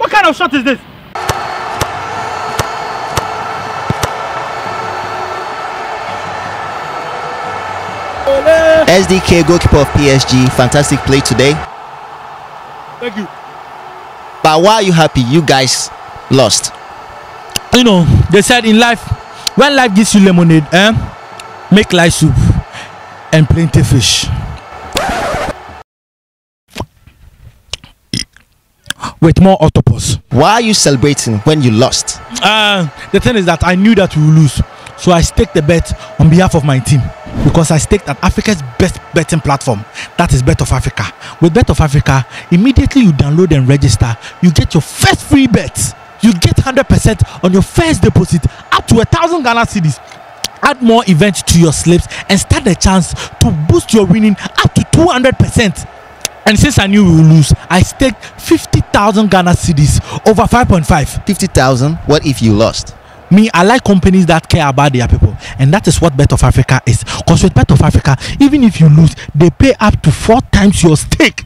What kind of shot is this? SDK goalkeeper of PSG, fantastic play today. Thank you. But why are you happy? You guys lost. You know, they said in life, when life gives you lemonade, eh, make light soup and plenty fish. With more octopus. Why are you celebrating when you lost? Uh, the thing is that I knew that we would lose. So I staked the bet on behalf of my team because I staked at Africa's best betting platform. That is Bet of Africa. With Bet of Africa, immediately you download and register, you get your first free bet. You get 100% on your first deposit up to a thousand Ghana cedis. Add more events to your slips and start the chance to boost your winning up to 200%. And since I knew we would lose, I staked 50,000 Ghana cedis over 5.5. 50,000. What if you lost? me i like companies that care about their people and that is what bet of africa is because with bet of africa even if you lose they pay up to four times your stake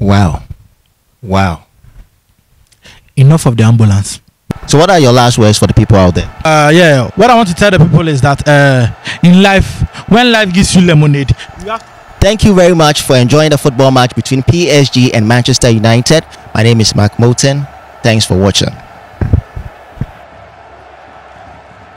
Wow. Wow. enough of the ambulance So, what are your last words for the people out there? uh yeah what i want to tell the people is that uh in life when life gives you lemonade you have Thank you very much for enjoying the football match between PSG and Manchester United. My name is Mark Moulton. Thanks for watching.